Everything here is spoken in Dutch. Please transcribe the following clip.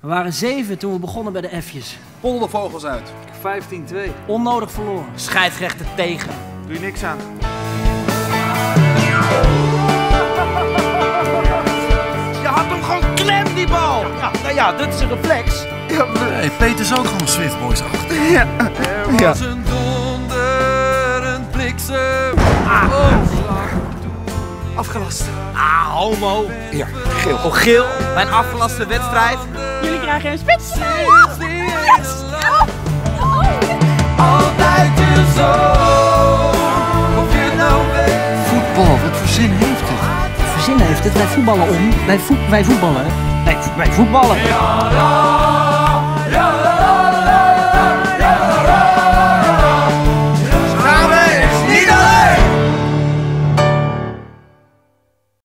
We waren zeven toen we begonnen bij de F'jes. Pol de vogels uit. 15-2. Onnodig verloren. Scheidsrechter tegen. Doe je niks aan. Je had hem gewoon klem, die bal. Ja, nou ja, dit is een reflex. Hey, Peter is ook gewoon Swift Boys achter. Er was een donder, een bliksem. Afgelast. Ah, homo. Ja, geel. Oh, geel. Bij een afgelaste wedstrijd. Jullie krijgen een spits. Altijd je zo. Of je nou weet. Voetbal, wat voor zin heeft het? Verzin heeft het. Wij voetballen om. Wij, voet, wij voetballen. Wij, wij voetballen. Ja, ja.